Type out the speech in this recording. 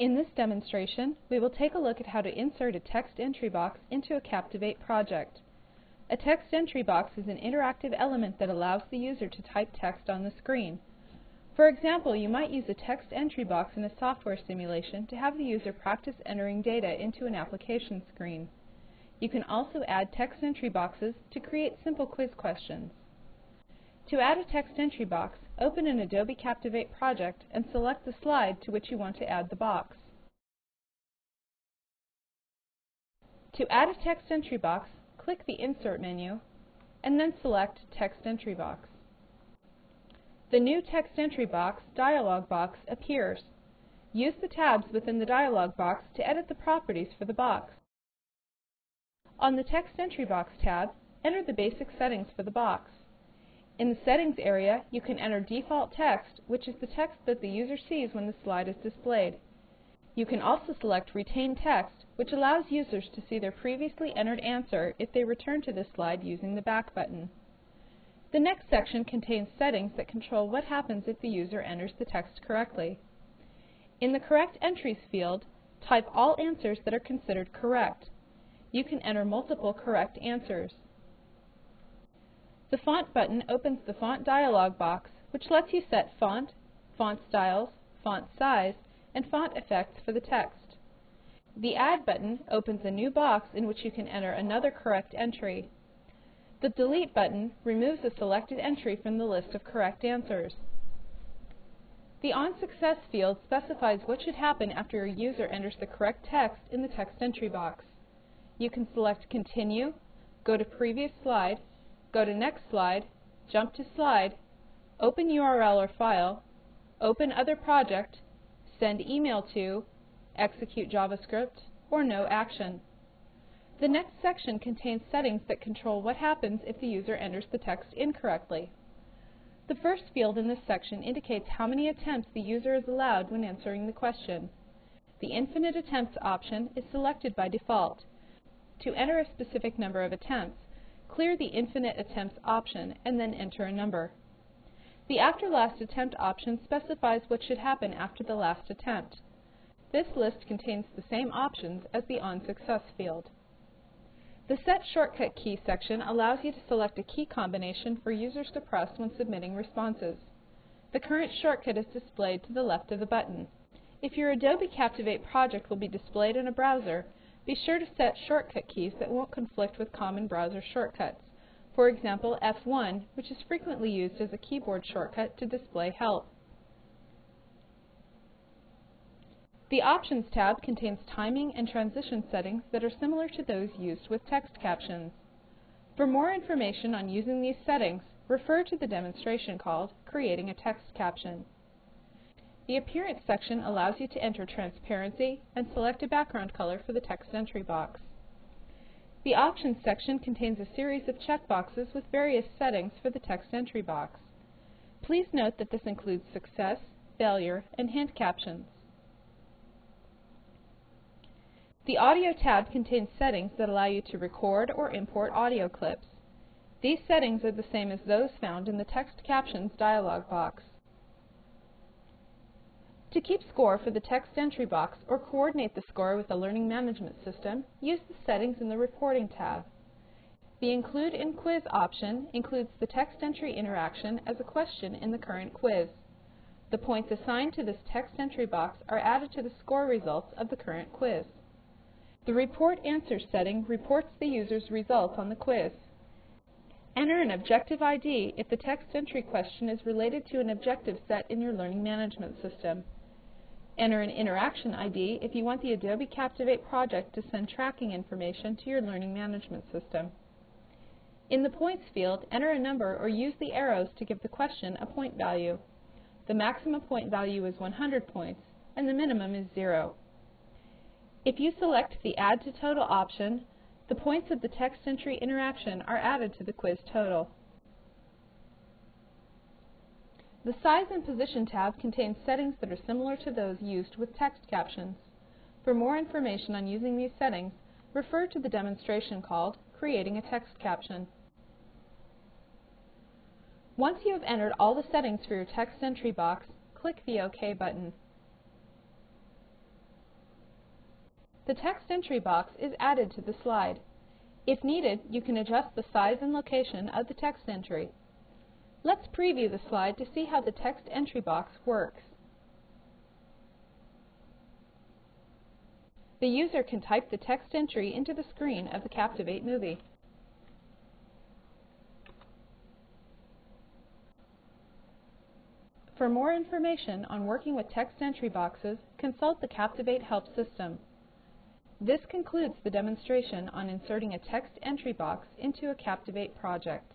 In this demonstration, we will take a look at how to insert a text entry box into a Captivate project. A text entry box is an interactive element that allows the user to type text on the screen. For example, you might use a text entry box in a software simulation to have the user practice entering data into an application screen. You can also add text entry boxes to create simple quiz questions. To add a text entry box, open an Adobe Captivate project and select the slide to which you want to add the box. To add a text entry box, click the Insert menu and then select Text Entry Box. The new Text Entry Box dialog box appears. Use the tabs within the dialog box to edit the properties for the box. On the Text Entry Box tab, enter the basic settings for the box. In the Settings area, you can enter default text, which is the text that the user sees when the slide is displayed. You can also select Retain Text, which allows users to see their previously entered answer if they return to this slide using the back button. The next section contains settings that control what happens if the user enters the text correctly. In the Correct Entries field, type all answers that are considered correct. You can enter multiple correct answers. The Font button opens the Font dialog box, which lets you set font, font styles, font size, and font effects for the text. The Add button opens a new box in which you can enter another correct entry. The Delete button removes a selected entry from the list of correct answers. The On Success field specifies what should happen after a user enters the correct text in the text entry box. You can select Continue, go to Previous Slide, Go to Next Slide, jump to Slide, open URL or file, open Other Project, send email to, execute JavaScript, or no action. The next section contains settings that control what happens if the user enters the text incorrectly. The first field in this section indicates how many attempts the user is allowed when answering the question. The Infinite Attempts option is selected by default. To enter a specific number of attempts, clear the Infinite Attempts option and then enter a number. The After Last Attempt option specifies what should happen after the last attempt. This list contains the same options as the On Success field. The Set Shortcut Key section allows you to select a key combination for users to press when submitting responses. The current shortcut is displayed to the left of the button. If your Adobe Captivate project will be displayed in a browser, be sure to set shortcut keys that won't conflict with common browser shortcuts. For example, F1, which is frequently used as a keyboard shortcut to display help. The Options tab contains timing and transition settings that are similar to those used with text captions. For more information on using these settings, refer to the demonstration called Creating a Text Caption. The Appearance section allows you to enter transparency and select a background color for the text entry box. The Options section contains a series of checkboxes with various settings for the text entry box. Please note that this includes success, failure, and hint captions. The Audio tab contains settings that allow you to record or import audio clips. These settings are the same as those found in the Text Captions dialog box. To keep score for the text entry box or coordinate the score with the learning management system, use the Settings in the Reporting tab. The Include in Quiz option includes the text entry interaction as a question in the current quiz. The points assigned to this text entry box are added to the score results of the current quiz. The Report Answers setting reports the user's results on the quiz. Enter an objective ID if the text entry question is related to an objective set in your learning management system. Enter an interaction ID if you want the Adobe Captivate project to send tracking information to your learning management system. In the Points field, enter a number or use the arrows to give the question a point value. The maximum point value is 100 points, and the minimum is 0. If you select the Add to Total option, the points of the text entry interaction are added to the quiz total. The Size and Position tab contains settings that are similar to those used with text captions. For more information on using these settings, refer to the demonstration called Creating a Text Caption. Once you have entered all the settings for your text entry box, click the OK button. the text entry box is added to the slide. If needed, you can adjust the size and location of the text entry. Let's preview the slide to see how the text entry box works. The user can type the text entry into the screen of the Captivate movie. For more information on working with text entry boxes, consult the Captivate Help System. This concludes the demonstration on inserting a text entry box into a Captivate project.